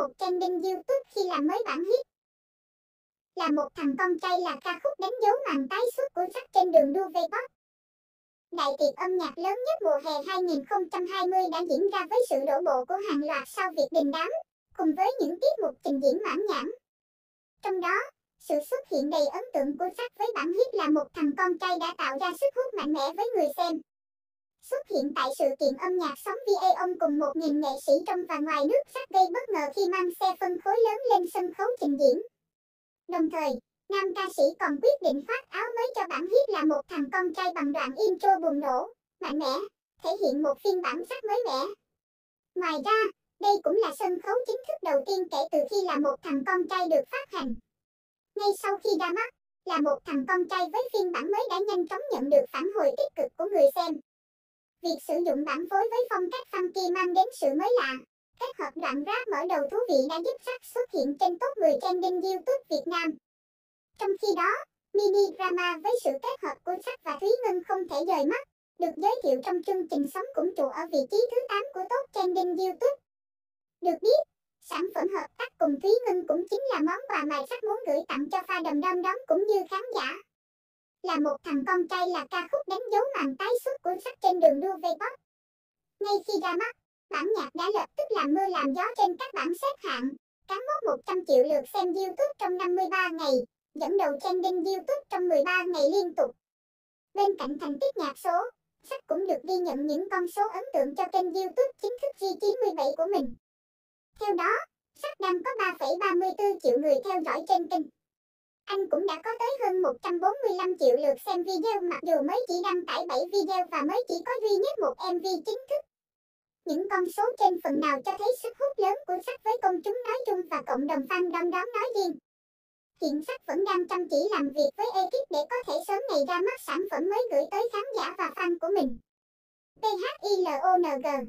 một trending YouTube khi làm mới bản hit. Là một thằng con trai là ca khúc đánh dấu màn tái xuất của sắc trên đường đua V-pop. Đại tiệc âm nhạc lớn nhất mùa hè 2020 đã diễn ra với sự đổ bộ của hàng loạt sao Việt đình đám, cùng với những tiết mục trình diễn mãn nhãn. Trong đó, sự xuất hiện đầy ấn tượng của sắc với bản hit là một thằng con trai đã tạo ra sức hút mạnh mẽ với người xem. Xuất hiện tại sự kiện âm nhạc sóng VA ông cùng một nghìn nghệ sĩ trong và ngoài nước rất gây bất ngờ khi mang xe phân khối lớn lên sân khấu trình diễn. Đồng thời, nam ca sĩ còn quyết định phát áo mới cho bản hit là một thằng con trai bằng đoạn intro bùng nổ, mạnh mẽ, thể hiện một phiên bản sắc mới mẻ. Ngoài ra, đây cũng là sân khấu chính thức đầu tiên kể từ khi là một thằng con trai được phát hành. Ngay sau khi ra mắt, là một thằng con trai với phiên bản mới đã nhanh chóng nhận được phản hồi tích cực của người xem. Việc sử dụng bản phối với phong cách funky mang đến sự mới lạ. Kết hợp đoạn rap mở đầu thú vị đã giúp sắc xuất hiện trên top 10 trending YouTube Việt Nam. Trong khi đó, mini drama với sự kết hợp của sắc và Thúy Ngân không thể rời mắt, được giới thiệu trong chương trình sống cũng trụ ở vị trí thứ 8 của top trending YouTube. Được biết, sản phẩm hợp tác cùng Thúy Ngân cũng chính là món quà mà sắc muốn gửi tặng cho pha đầm đom đóm cũng như khán giả là một thằng con trai là ca khúc đánh dấu màn tái xuất của sắc trên đường đua V-pop. Ngay khi ra mắt, bản nhạc đã lập tức làm mưa làm gió trên các bảng xếp hạng, cán mốc 100 triệu lượt xem YouTube trong 53 ngày, dẫn đầu trending YouTube trong 13 ngày liên tục. Bên cạnh thành tích nhạc số, sắc cũng được ghi nhận những con số ấn tượng cho kênh YouTube chính thức G97 của mình. Theo đó, sắc đang có 3,34 triệu người theo dõi trên kênh cũng đã có tới hơn 145 triệu lượt xem video, mặc dù mới chỉ đăng tải 7 video và mới chỉ có duy nhất một MV chính thức. Những con số trên phần nào cho thấy sức hút lớn của sách với công chúng nói chung và cộng đồng fan đông đón nói riêng. Hiện sách vẫn đang chăm chỉ làm việc với ekip để có thể sớm ngày ra mắt sản phẩm mới gửi tới khán giả và fan của mình. THILONG